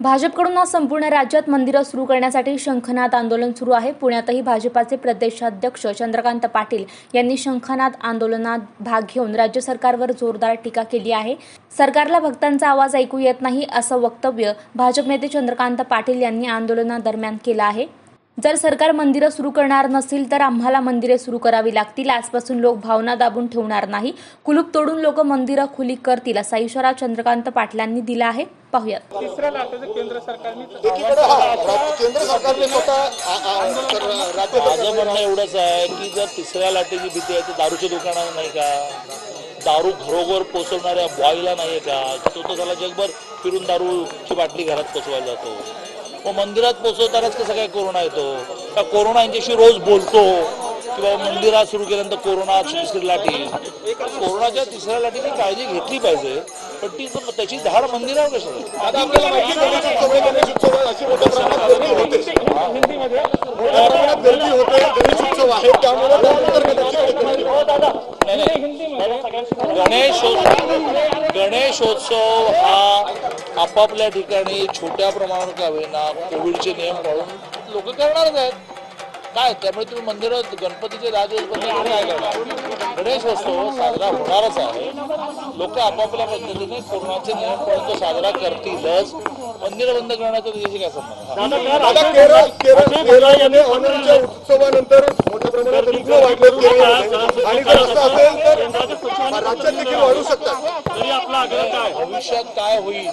भाजपकडून आज संपूर्ण राज्यात मंदिरं सुरू करण्यासाठी शंखनाद आंदोलन सुरू आहे. पुण्यातही भाजपाचे प्रदेशाध्यक्ष चंद्रकांत पाटील यांनी शंखनाद आंदोलनात भाग घेऊन राज्य सरकारवर जोरदार टीका केली आहे. सरकारला भक्तांचा आवाज ऐकू येत नाही असं वक्तव्य भाजप नेते चंद्रकांत पाटील यांनी आंदोलनादरम्यान केलं आहे. जर सरकार मंदिरं सुरू करणार नसेल तर आम्हाला मंदिरे सुरू करावी लागतील. आजपासून लोक भावना दाबून ठेवणार नाही. कुलूप तोडून लोक मंदिरं खुली करतील असा इशारा चंद्रकांत पाटलांनी दिला आहे. पाहुयात. तिसऱ्या लाटेचं केंद्र सरकारने एकीकडे हा रा- केंद्र सरकारने स्वतः आ- आ- तर राज्य माझं म्हणणं एवढंच आहे की जर तिसऱ्या लाटेची भीती आहे तर दारूच्या दुकानाला नाही का? दारू घरोघर पोचवणाऱ्या बॉयला नाही का? तो तर त्याला जगभर फिरून दारूची बाटली घरात पोचवायला जातो. मग मंदिरात पोचवतानाच कसं काय कोरोना येतो? का कोरोना यांच्याशी रोज बोलतो? किंवा मंदिरात सुरू केल्यानंतर कोरोना तिसरी लाटी कोरोनाच्या तिसऱ्या लाटीची काळजी घेतली पाहिजे पण ती त्याची धाड मंदिरावर कशाला आता आपल्याला माहिती आहे, गणेश उत्सव आहे, गणेश उत्सव आहे, अशी मोठ्या प्रमाणात गर्दी होते हिंदीमध्ये मोठ्या प्रमाणात गर्दी होते गणेश उत्सव आहे त्यामुळे त्यानंतर कदाचित गणेशोत्सव गणेशोत्सव हा आपापल्या ठिकाणी छोट्या प्रमाणात का होईना कोविडचे नियम पाळून लोक करणारच आहेत काय त्यामुळे तुम्ही मंदिरात गणपतीचे करून काय करणार गणेशोत्सव साजरा होणारच आहे लोक आपापल्या पद्धतीने कोरोनाचे नियम पाळून तो साजरा करतीलच मंदिर बंद करण्याचा त्याच्याशी काय संबंध उत्सवानंतर मोठ्या प्रमाणात रुग्ण वाढले केरळमध्ये. आणि जर असं असेल तर राज्यात देखील वाढू शकतात. भविष्यात काय होईल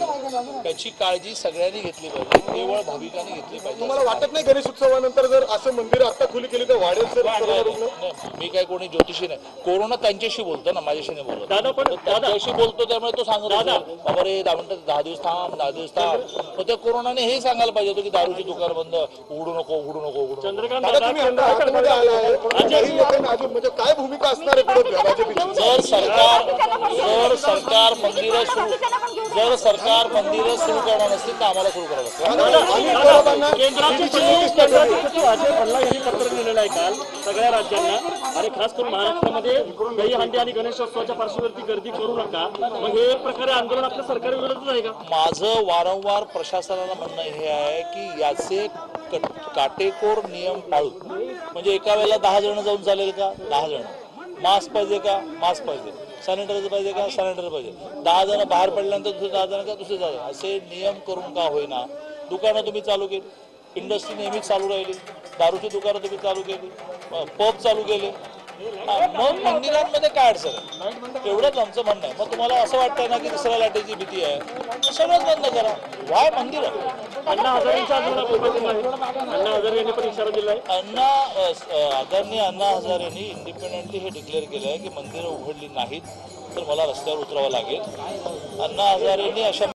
त्याची काळजी सगळ्यांनी घेतली पाहिजे केवळ भाविकांनी घेतली पाहिजे. तुम्हाला वाटत नाही गणेश उत्सवानंतर जर असं मंदिर आता खुली केली तर वाढेल सर? मी काय कोणी ज्योतिषी नाही. कोरोना त्यांच्याशी बोलतो ना माझ्याशी नाही बोलत. तो त्यांच्याशी बोलतो त्यामुळे तो सांगत बाबा रे दहा मिनिटं दहा दिवस थांब दहा दिवस थांब. मग त्या कोरोनाने हे सांगायला पाहिजे होतं की दारूची दुकान बंद उघडू नको उघडू नको उघडू नको. काही लोकांना अजून म्हणजे काय भूमिका असणार आहे पुढे भाजपची जर सरकार जर सरकार मंदिरं सुरू जर सरकार मंदिरं सुरू करणार नसतील तर आम्हाला सुरू करावं लागतं. आम्ही अजय भल्ला यांनी पत्र लिहिलेलं आहे काल सगळ्या राज्यांना. आणि खास करून महाराष्ट्रामध्ये दहीहंडी आणि गणेशोत्सवाच्या पार्श्वभूमीवरती गर्दी करू नका. मग हे प्रकारे आंदोलन आपल्या सरकार विरोधातच आहे का? माझं वारंवार प्रशासनाला म्हणणं हे आहे की याचे काटेकोर नियम पाळू. म्हणजे एका वेळेला दहा जण जाऊन चालेल का? दहा जण. मास्क पाहिजे का? मास्क पाहिजे. सॅनिटायझर पाहिजे का? सॅनिटायझर पाहिजे. दहा जण बाहेर पडल्यानंतर दुसरे दहा जण का? दुसरे दहा जण. असे नियम करून का होईना? दुकानं तुम्ही चालू केली. इंडस्ट्री नेहमीच चालू राहिली. दारूची दुकानं तुम्ही चालू केली. पब चालू केले. मग मंदिरांमध्ये काय अडचण आहे? एवढंच आमचं म्हणणं आहे. मग तुम्हाला असं वाटतंय ना की दुसऱ्या लाटेची भीती आहे? सगळंच बंद करा. वाय मंदिर? अण्णा आदरणीय अण्णा हजारेंनी इंडिपेंडेंटली हे डिक्लेअर केलं आहे की मंदिरं उघडली नाहीत तर मला रस्त्यावर उतरावं लागेल. अण्णा हजारेंनी अशा